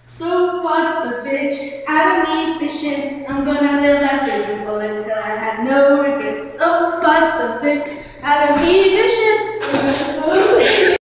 So fuck the bitch, I don't need the shit. I'm gonna live that to the fullest till I had no regrets. So fuck the bitch, I don't need.